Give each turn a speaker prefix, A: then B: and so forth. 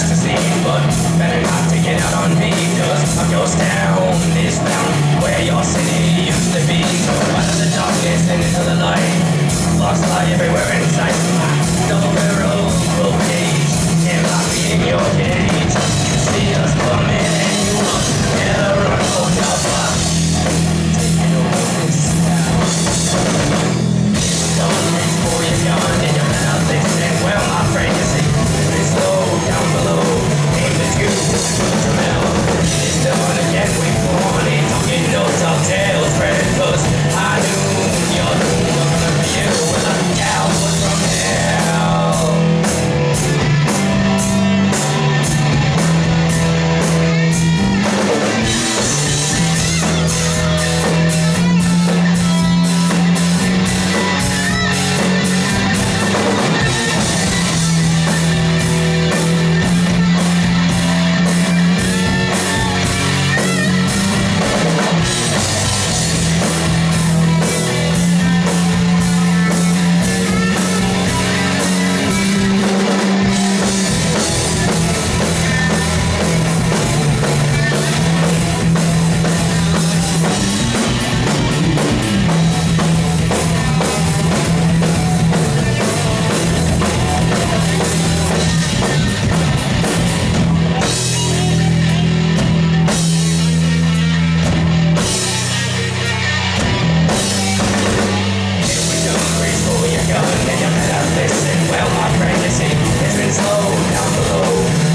A: nice to see, but better not take it out on me, cause I'm ghost town is bound where your city used to be. So out of the darkness and into the light, lost lie everywhere Well, my pregnancy is been slow down below.